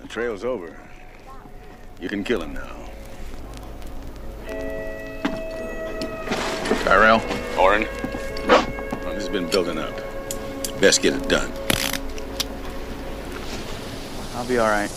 The trail's over. You can kill him now. Tyrell? Orin? Well, this has been building up. Best get it done. I'll be all right.